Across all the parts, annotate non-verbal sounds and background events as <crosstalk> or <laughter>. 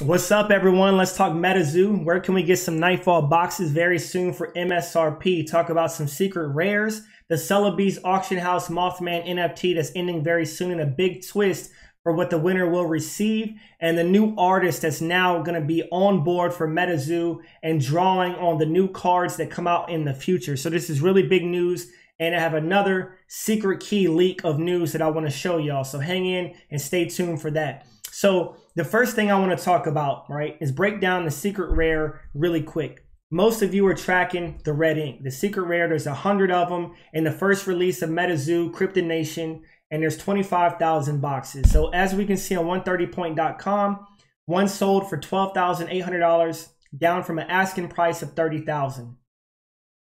What's up, everyone? Let's talk MetaZoo. Where can we get some Nightfall boxes very soon for MSRP? Talk about some secret rares, the Sotheby's Auction House Mothman NFT that's ending very soon, and a big twist for what the winner will receive, and the new artist that's now going to be on board for MetaZoo and drawing on the new cards that come out in the future. So this is really big news. And I have another secret key leak of news that I want to show y'all. So hang in and stay tuned for that. So the first thing I want to talk about, right, is break down the secret rare really quick. Most of you are tracking the red ink. The secret rare, there's a hundred of them in the first release of MetaZoo, Cryptid Nation, and there's 25,000 boxes. So as we can see on 130point.com, one sold for $12,800, down from an asking price of 30,000.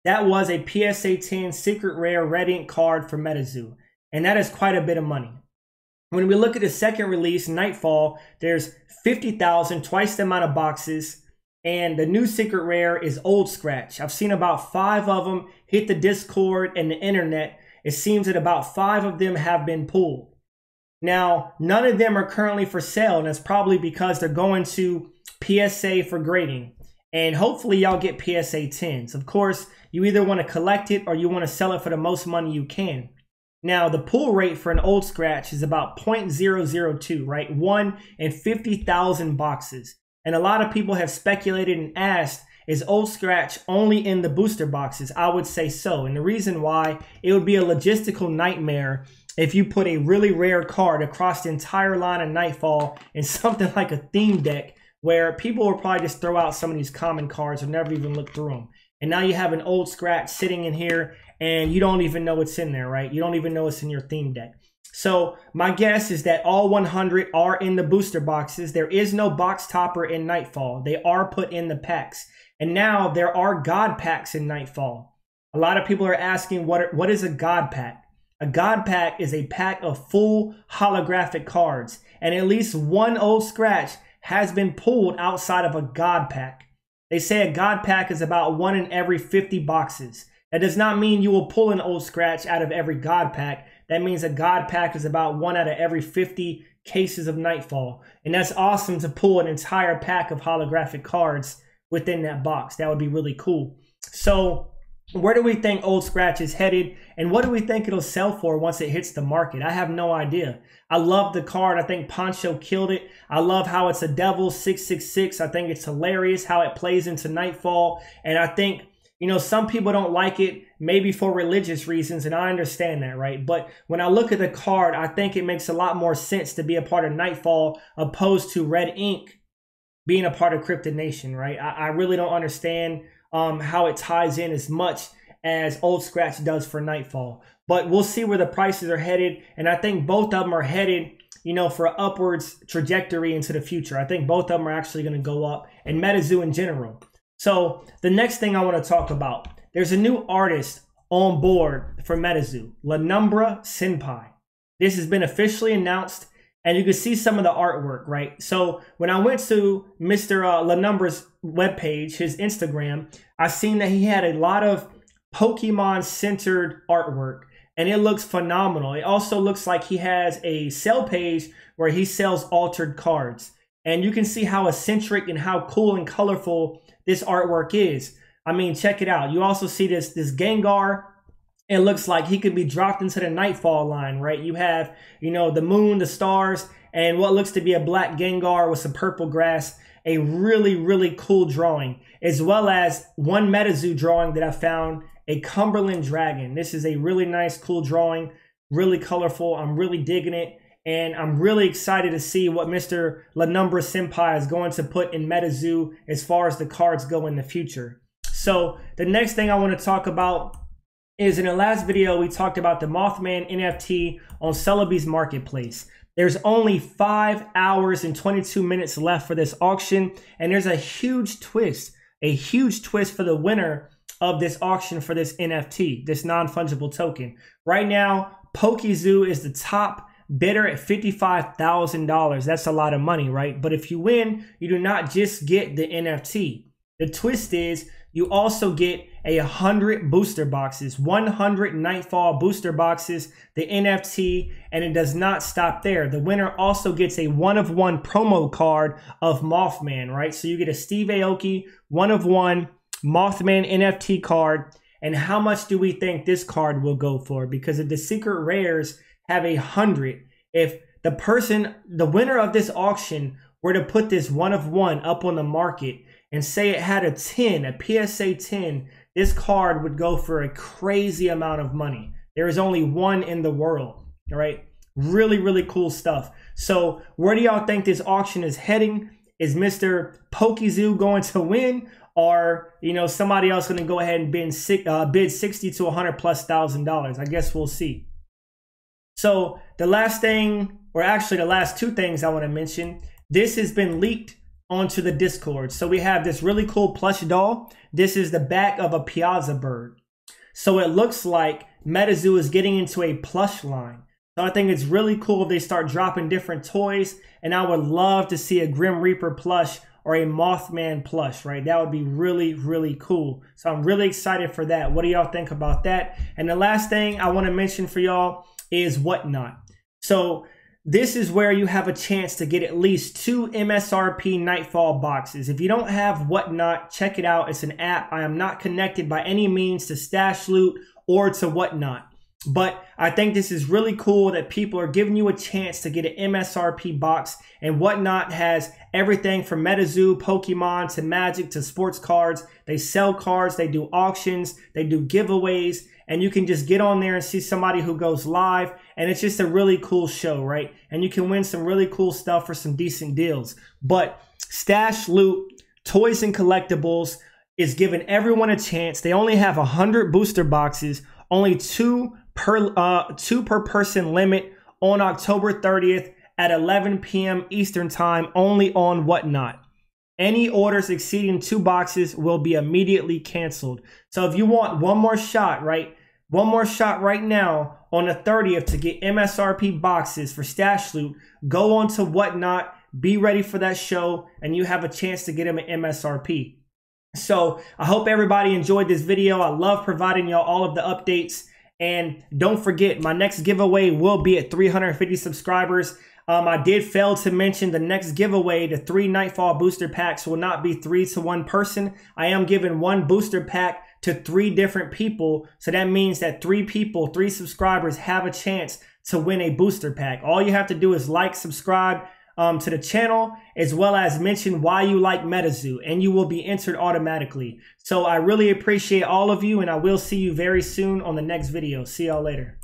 That was a PSA 10 secret rare red ink card for MetaZoo, and that is quite a bit of money. When we look at the second release, Nightfall, there's 50,000, twice the amount of boxes. And the new secret rare is Old Scratch. I've seen about five of them hit the Discord and the internet. It seems that about five of them have been pulled. Now, none of them are currently for sale, and that's probably because they're going to PSA for grading. And hopefully, y'all get PSA 10s. Of course, you either want to collect it or you want to sell it for the most money you can. Now, the pull rate for an old scratch is about 0.002, right? One in 50,000 boxes. And a lot of people have speculated and asked, is old scratch only in the booster boxes? I would say so. And the reason why, it would be a logistical nightmare if you put a really rare card across the entire line of Nightfall in <laughs> something like a theme deck where people will probably just throw out some of these common cards or never even look through them. And now you have an old scratch sitting in here and you don't even know it's in there, right? You don't even know it's in your theme deck. So my guess is that all 100 are in the booster boxes. There is no box topper in Nightfall. They are put in the packs. And now there are God packs in Nightfall. A lot of people are asking what, are, what is a God pack? A God pack is a pack of full holographic cards. And at least one old scratch has been pulled outside of a God pack. They say a God pack is about one in every 50 boxes. That does not mean you will pull an old scratch out of every God pack. That means a God pack is about one out of every 50 cases of Nightfall. And that's awesome to pull an entire pack of holographic cards within that box. That would be really cool. So where do we think Old Scratch is headed? And what do we think it'll sell for once it hits the market? I have no idea. I love the card. I think Poncho killed it. I love how it's a Devil 666. I think it's hilarious how it plays into Nightfall. And I think you know, some people don't like it maybe for religious reasons, and I understand that, right? But when I look at the card, I think it makes a lot more sense to be a part of Nightfall opposed to Red Ink being a part of Cryptid Nation, right? I, I really don't understand um, how it ties in as much as Old Scratch does for Nightfall. But we'll see where the prices are headed, and I think both of them are headed you know, for upwards trajectory into the future. I think both of them are actually going to go up, and MetaZoo in general. So the next thing I want to talk about, there's a new artist on board for MetaZoo, Lanumbra Senpai. This has been officially announced, and you can see some of the artwork, right? So when I went to Mr. Uh, Lanumbra's webpage, his Instagram, I seen that he had a lot of Pokemon-centered artwork, and it looks phenomenal. It also looks like he has a sell page where he sells altered cards. And you can see how eccentric and how cool and colorful this artwork is. I mean, check it out. You also see this this Gengar. It looks like he could be dropped into the Nightfall line, right? You have, you know, the moon, the stars, and what looks to be a black Gengar with some purple grass. A really, really cool drawing, as well as one MetaZoo drawing that I found, a Cumberland Dragon. This is a really nice, cool drawing, really colorful. I'm really digging it. And I'm really excited to see what Mr. Lanumbra Senpai is going to put in MetaZoo as far as the cards go in the future. So the next thing I want to talk about is in the last video, we talked about the Mothman NFT on Sotheby's Marketplace. There's only five hours and 22 minutes left for this auction, and there's a huge twist, a huge twist for the winner of this auction for this NFT, this non-fungible token. Right now, PokeZoo is the top bidder at $55,000. That's a lot of money, right? But if you win, you do not just get the NFT. The twist is you also get a 100 booster boxes, 100 Nightfall booster boxes, the NFT, and it does not stop there. The winner also gets a one of one promo card of Mothman, right? So you get a Steve Aoki one of one Mothman NFT card. And how much do we think this card will go for? Because if the secret rares have a hundred, if the person, the winner of this auction were to put this one of one up on the market and say it had a 10, a PSA 10, this card would go for a crazy amount of money. There is only one in the world, all right? Really, really cool stuff. So, where do y'all think this auction is heading? Is Mr. PokeZoo going to win? Or, you know, somebody else going to go ahead and bid, uh, bid 60 to 100 plus thousand dollars? I guess we'll see. So, the last thing, or actually the last two things I want to mention, this has been leaked onto the Discord. So we have this really cool plush doll. This is the back of a Piasa bird. So it looks like MetaZoo is getting into a plush line. So I think it's really cool if they start dropping different toys. And I would love to see a Grim Reaper plush or a Mothman plush, right? That would be really, really cool. So I'm really excited for that. What do y'all think about that? And the last thing I want to mention for y'all is Whatnot. So this is where you have a chance to get at least two MSRP Nightfall boxes. If you don't have Whatnot, check it out. It's an app. I am not connected by any means to Stash Loot or to Whatnot. But I think this is really cool that people are giving you a chance to get an MSRP box and Whatnot has everything from MetaZoo, Pokemon to Magic to sports cards. They sell cards, they do auctions, they do giveaways, and you can just get on there and see somebody who goes live. And it's just a really cool show, right? And you can win some really cool stuff for some decent deals. But Stash Loot, Toys and Collectibles is giving everyone a chance. They only have 100 booster boxes, only two per uh, two per person limit on October 30th at 11 p.m. Eastern Time only on Whatnot. Any orders exceeding two boxes will be immediately canceled. So if you want one more shot, right? One more shot right now on the 30th to get MSRP boxes for Stash Loot, go on to Whatnot, be ready for that show, and you have a chance to get them at MSRP. So I hope everybody enjoyed this video. I love providing y'all all of the updates. And don't forget, my next giveaway will be at 350 subscribers. Um, I did fail to mention the next giveaway, the three Nightfall booster packs will not be three to one person. I am giving one booster pack to three different people. So that means that three people, three subscribers have a chance to win a booster pack. All you have to do is like, subscribe, um, to the channel, as well as mention why you like MetaZoo, and you will be entered automatically. So I really appreciate all of you, and I will see you very soon on the next video. See y'all later.